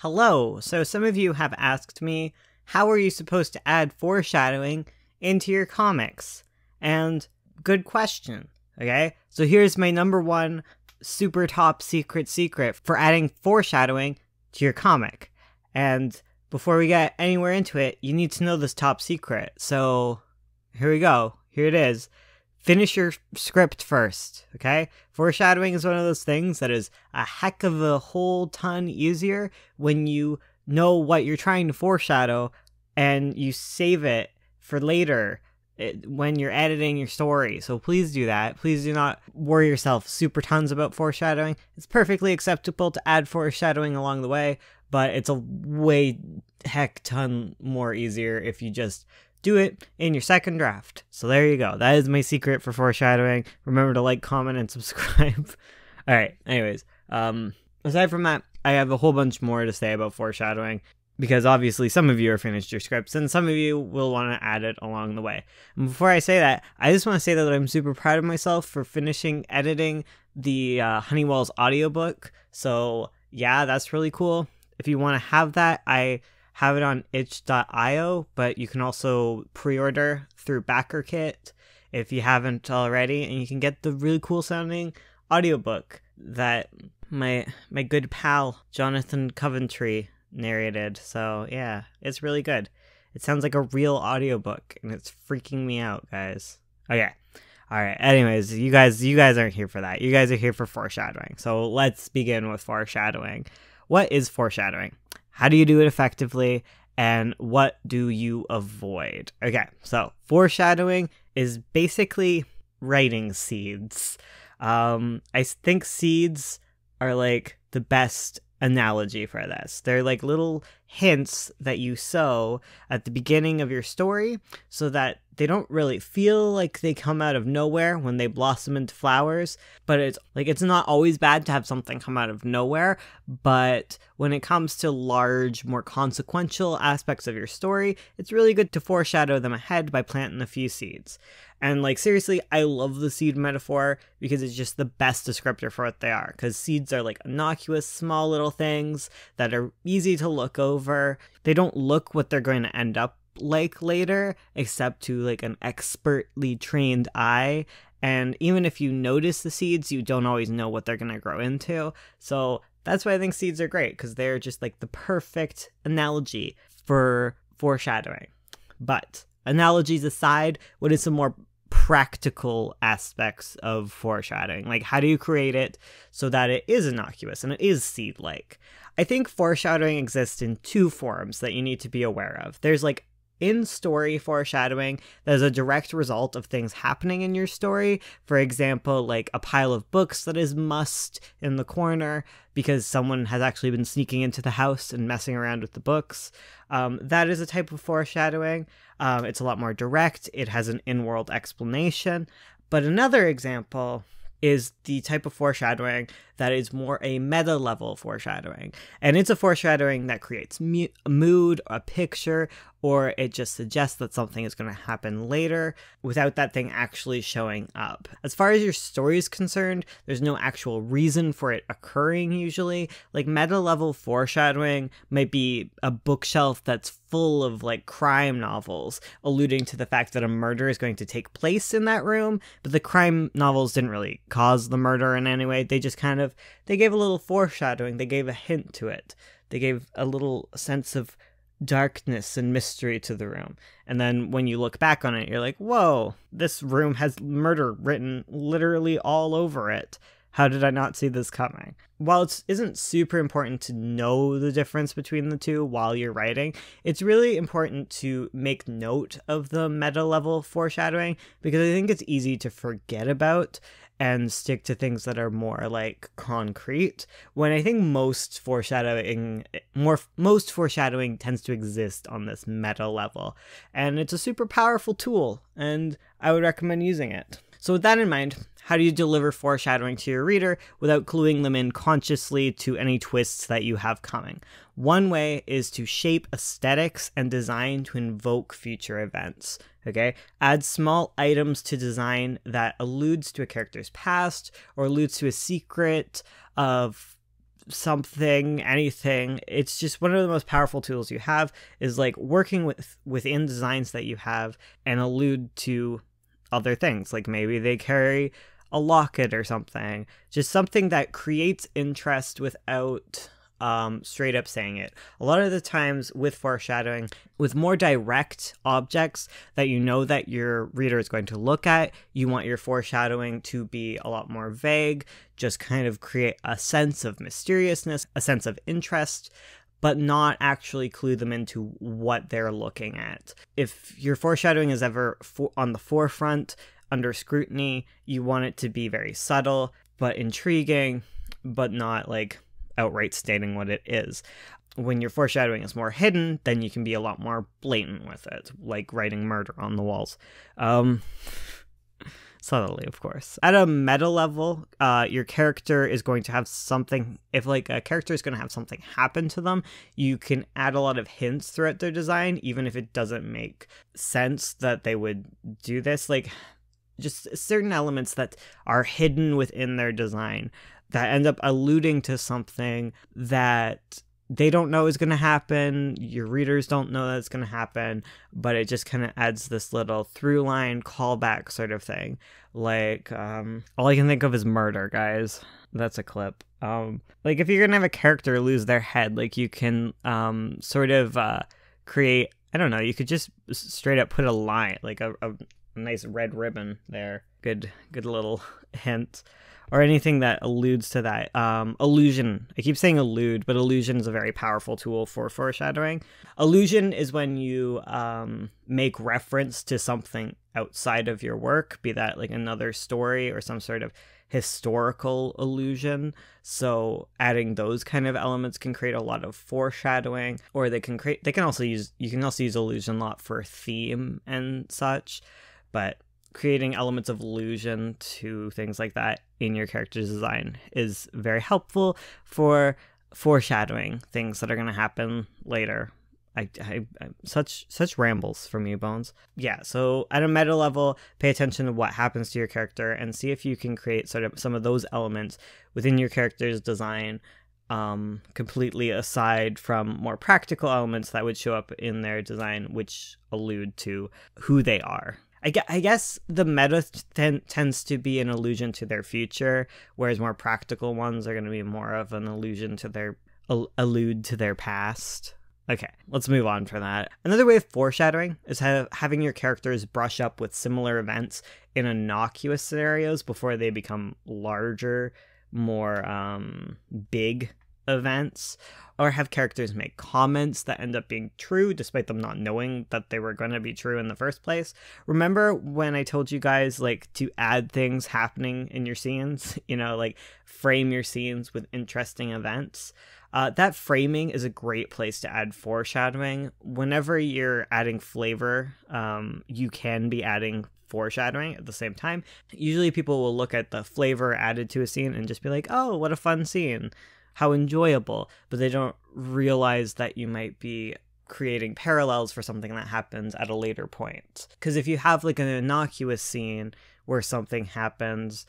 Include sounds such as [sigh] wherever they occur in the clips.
Hello. So some of you have asked me, how are you supposed to add foreshadowing into your comics? And good question. Okay. So here's my number one super top secret secret for adding foreshadowing to your comic. And before we get anywhere into it, you need to know this top secret. So here we go. Here it is. Finish your script first, okay? Foreshadowing is one of those things that is a heck of a whole ton easier when you know what you're trying to foreshadow and you save it for later eh, when you're editing your story. So please do that. Please do not worry yourself super tons about foreshadowing. It's perfectly acceptable to add foreshadowing along the way, but it's a way heck ton more easier if you just do it in your second draft. So there you go. That is my secret for foreshadowing. Remember to like, comment, and [laughs] subscribe. All right. Anyways, um, aside from that, I have a whole bunch more to say about foreshadowing because obviously some of you are finished your scripts and some of you will want to add it along the way. And before I say that, I just want to say that I'm super proud of myself for finishing editing the uh, Honeywell's audiobook. So yeah, that's really cool. If you want to have that, I have it on itch.io, but you can also pre-order through BackerKit if you haven't already, and you can get the really cool sounding audiobook that my my good pal Jonathan Coventry narrated. So yeah, it's really good. It sounds like a real audiobook and it's freaking me out, guys. Oh, okay. All right. Anyways, you guys you guys aren't here for that. You guys are here for foreshadowing. So let's begin with foreshadowing. What is foreshadowing? How do you do it effectively? And what do you avoid? Okay, so foreshadowing is basically writing seeds. Um, I think seeds are like the best analogy for this. They're like little hints that you sow at the beginning of your story so that they don't really feel like they come out of nowhere when they blossom into flowers, but it's like it's not always bad to have something come out of nowhere, but when it comes to large, more consequential aspects of your story, it's really good to foreshadow them ahead by planting a few seeds. And like seriously, I love the seed metaphor because it's just the best descriptor for what they are. Because seeds are like innocuous, small little things that are easy to look over. They don't look what they're going to end up like later, except to like an expertly trained eye. And even if you notice the seeds, you don't always know what they're going to grow into. So that's why I think seeds are great because they're just like the perfect analogy for foreshadowing. But analogies aside, what is some more practical aspects of foreshadowing. Like, how do you create it so that it is innocuous and it is seed like? I think foreshadowing exists in two forms that you need to be aware of. There's like in story foreshadowing that is a direct result of things happening in your story. For example, like a pile of books that is mussed in the corner because someone has actually been sneaking into the house and messing around with the books. Um, that is a type of foreshadowing. Um, it's a lot more direct, it has an in world explanation. But another example is the type of foreshadowing that is more a meta level foreshadowing. And it's a foreshadowing that creates mood, a picture, or it just suggests that something is going to happen later without that thing actually showing up. As far as your story is concerned, there's no actual reason for it occurring usually. Like meta level foreshadowing might be a bookshelf that's full of like crime novels, alluding to the fact that a murder is going to take place in that room, but the crime novels didn't really cause the murder in any way. They just kind of they gave a little foreshadowing, they gave a hint to it. They gave a little sense of darkness and mystery to the room. And then when you look back on it, you're like, whoa, this room has murder written literally all over it. How did I not see this coming? While it isn't super important to know the difference between the two while you're writing, it's really important to make note of the meta level foreshadowing because I think it's easy to forget about and stick to things that are more like concrete when i think most foreshadowing more most foreshadowing tends to exist on this meta level. And it's a super powerful tool and i would recommend using it. So with that in mind how do you deliver foreshadowing to your reader without cluing them in consciously to any twists that you have coming? One way is to shape aesthetics and design to invoke future events. Okay, add small items to design that alludes to a character's past or alludes to a secret of something, anything. It's just one of the most powerful tools you have is like working with within designs that you have and allude to other things. Like maybe they carry a locket or something. Just something that creates interest without um, straight up saying it. A lot of the times with foreshadowing, with more direct objects that you know that your reader is going to look at, you want your foreshadowing to be a lot more vague, just kind of create a sense of mysteriousness, a sense of interest. But not actually clue them into what they're looking at. If your foreshadowing is ever on the forefront, under scrutiny, you want it to be very subtle but intriguing, but not like outright stating what it is. When your foreshadowing is more hidden, then you can be a lot more blatant with it, like writing murder on the walls. Um, [laughs] subtly, of course. At a meta level, uh, your character is going to have something. If like a character is going to have something happen to them, you can add a lot of hints throughout their design, even if it doesn't make sense that they would do this. Like just certain elements that are hidden within their design that end up alluding to something that they don't know is going to happen. Your readers don't know that's going to happen, but it just kind of adds this little through line callback sort of thing. Like, um, all I can think of is murder, guys. That's a clip. Um, like if you're going to have a character lose their head, like you can, um, sort of, uh, create, I don't know, you could just straight up put a line, like a, a nice red ribbon there. Good, good little [laughs] hint or anything that alludes to that. Um, illusion. I keep saying allude, but illusion is a very powerful tool for foreshadowing. Illusion is when you um, make reference to something outside of your work, be that like another story or some sort of historical illusion. So adding those kind of elements can create a lot of foreshadowing, or they can create. They can also use. You can also use illusion a lot for theme and such, but creating elements of illusion to things like that in your character design is very helpful for foreshadowing things that are going to happen later. I, I, I, such such rambles from you bones yeah so at a meta level pay attention to what happens to your character and see if you can create sort of some of those elements within your character's design um, completely aside from more practical elements that would show up in their design which allude to who they are I, I guess the meta ten, tends to be an allusion to their future, whereas more practical ones are going to be more of an allusion to their allude to their past. Okay, let's move on from that. Another way of foreshadowing is have, having your characters brush up with similar events in innocuous scenarios before they become larger, more um, big events or have characters make comments that end up being true despite them not knowing that they were going to be true in the first place. Remember when I told you guys like to add things happening in your scenes, [laughs] you know, like frame your scenes with interesting events? Uh, that framing is a great place to add foreshadowing. Whenever you're adding flavor, um, you can be adding foreshadowing at the same time. Usually, people will look at the flavor added to a scene and just be like, oh, what a fun scene how enjoyable, but they don't realize that you might be creating parallels for something that happens at a later point. Because if you have like an innocuous scene where something happens,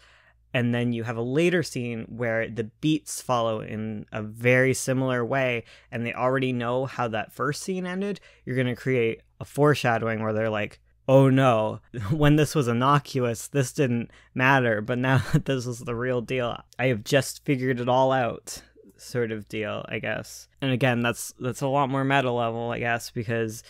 and then you have a later scene where the beats follow in a very similar way, and they already know how that first scene ended, you're going to create a foreshadowing where they're like, oh no, [laughs] when this was innocuous, this didn't matter, but now that [laughs] this is the real deal, I have just figured it all out sort of deal, I guess. And again, that's that's a lot more meta level, I guess, because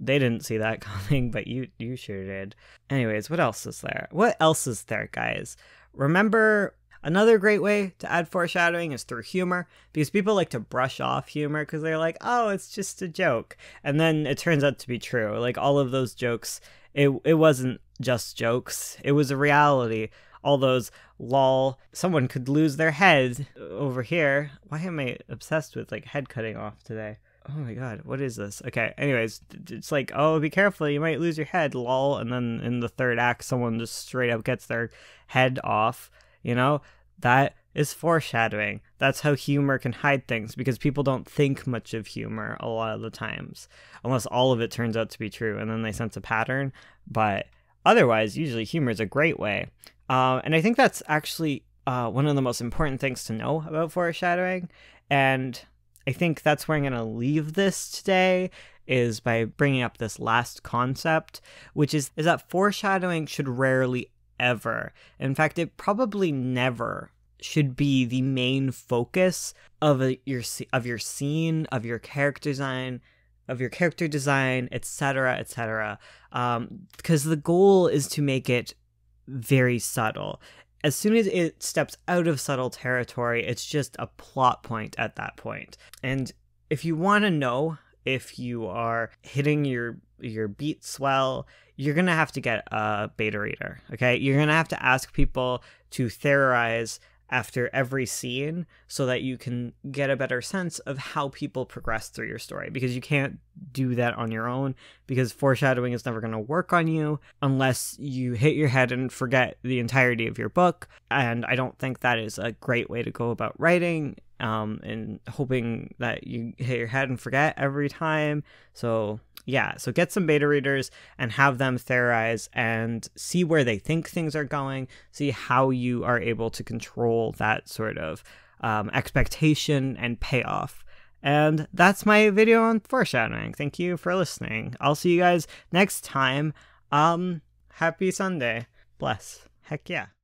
they didn't see that [laughs] coming, but you you sure did. Anyways, what else is there? What else is there, guys? Remember Another great way to add foreshadowing is through humor, because people like to brush off humor because they're like, oh, it's just a joke. And then it turns out to be true. Like all of those jokes, it, it wasn't just jokes, it was a reality all those lol someone could lose their head over here. Why am i obsessed with like head cutting off today? Oh my god what is this? Okay anyways it's like oh be careful you might lose your head lol and then in the third act someone just straight up gets their head off you know? That is foreshadowing. That's how humor can hide things because people don't think much of humor a lot of the times unless all of it turns out to be true and then they sense a pattern. But otherwise usually humor is a great way uh, and I think that's actually uh, one of the most important things to know about foreshadowing. And I think that's where I'm going to leave this today is by bringing up this last concept, which is is that foreshadowing should rarely ever, in fact, it probably never should be the main focus of a, your of your scene, of your character design, of your character design, etc., etc. Um, because the goal is to make it very subtle. As soon as it steps out of subtle territory, it's just a plot point at that point. And if you want to know if you are hitting your your beats well, you're gonna have to get a beta reader. Okay, you're gonna have to ask people to theorize after every scene so that you can get a better sense of how people progress through your story because you can't do that on your own because foreshadowing is never going to work on you unless you hit your head and forget the entirety of your book and i don't think that is a great way to go about writing um, and hoping that you hit your head and forget every time. So yeah, so get some beta readers and have them theorize and see where they think things are going, see how you are able to control that sort of um, expectation and payoff. And that's my video on foreshadowing. Thank you for listening. I'll see you guys next time. Um, happy Sunday. Bless. Heck yeah.